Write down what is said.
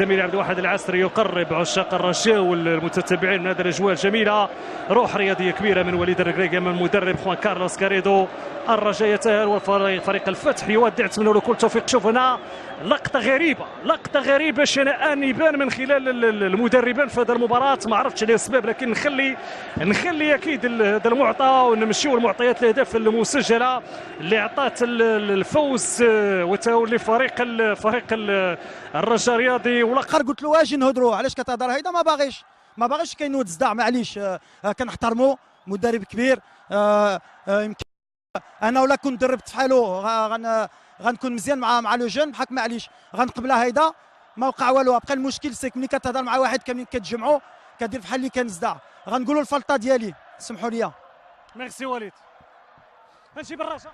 زميلي عبد الواحد العسري يقرب عشاق الرجاء والمتتبعين من هذه الأجواء الجميلة. روح رياضية كبيرة من وليد الركريكي من المدرب خوان كارلوس كاريدو الرجاء يتأهل والفريق فريق الفتح يودع نتمنى له كل التوفيق شوف هنا لقطة غريبة لقطة غريبة شنآن يبان من خلال المدربين في هذه المباراة. ما عرفتش عليه السبب لكن نخلي نخلي أكيد هذا المعطى ونمشيو المعطيات الاهداف المسجلة اللي عطات الفوز وتولي فريق فريق الرجاء الرياضي. والاخر قلت له أجي نهضروا علاش كتهضر؟ هيدا ما باغيش ما باغيش كينوض صداع معليش آه، كنحترمو مدرب كبير آه، آه، يمكن أنا ولا كنت دربت فحالو غنكون مزيان مع مع لو جون بحال معليش غنقبلها هيدا. ما وقع والو. بقى المشكل سيك ملي كتهضر مع واحد كاملين كتجمعوا كدير بحال اللي كان صداع غنقولوا الفلطة ديالي سمحوا لي ميرسي وليد ماشي بالرجاء